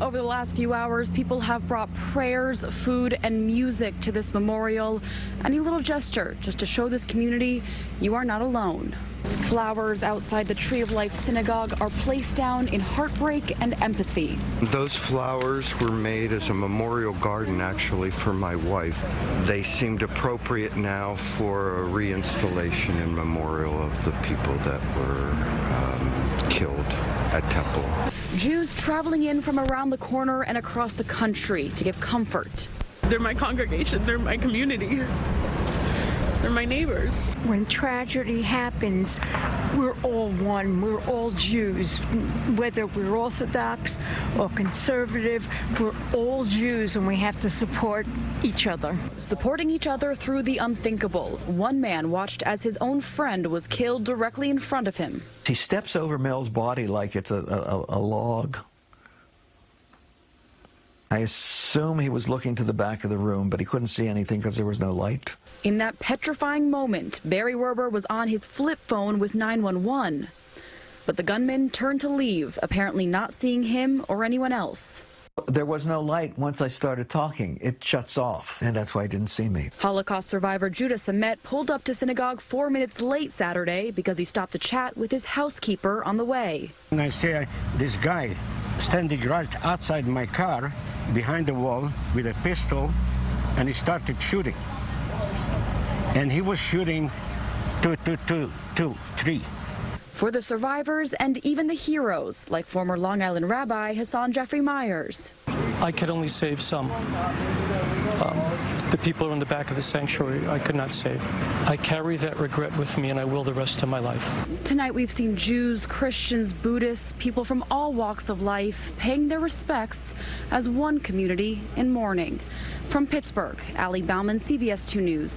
Over the last few hours, people have brought prayers, food, and music to this memorial. Any little gesture just to show this community you are not alone. Flowers outside the Tree of Life Synagogue are placed down in heartbreak and empathy. Those flowers were made as a memorial garden, actually, for my wife. They seemed appropriate now for a reinstallation in memorial of the people that were um, killed at Temple. Jews traveling in from around the corner and across the country to give comfort. They're my congregation, they're my community. They're my neighbors. When tragedy happens, we're all one. We're all Jews. Whether we're Orthodox or conservative, we're all Jews and we have to support each other. Supporting each other through the unthinkable. One man watched as his own friend was killed directly in front of him. He steps over Mel's body like it's a, a, a log. I assume he was looking to the back of the room, but he couldn't see anything because there was no light. In that petrifying moment, Barry Werber was on his flip phone with 911. But the gunman turned to leave, apparently not seeing him or anyone else. There was no light once I started talking. It shuts off, and that's why he didn't see me. Holocaust survivor Judah Samet pulled up to synagogue four minutes late Saturday because he stopped to chat with his housekeeper on the way. And I see this guy standing right outside my car behind the wall with a pistol, and he started shooting. And he was shooting two, two, two, two, three. For the survivors and even the heroes, like former Long Island rabbi Hazzan Jeffrey Myers. I could only save some. The people in the back of the sanctuary I could not save. I carry that regret with me and I will the rest of my life. Tonight we've seen Jews, Christians, Buddhists, people from all walks of life paying their respects as one community in mourning. From Pittsburgh, Ali Bauman, CBS 2 News.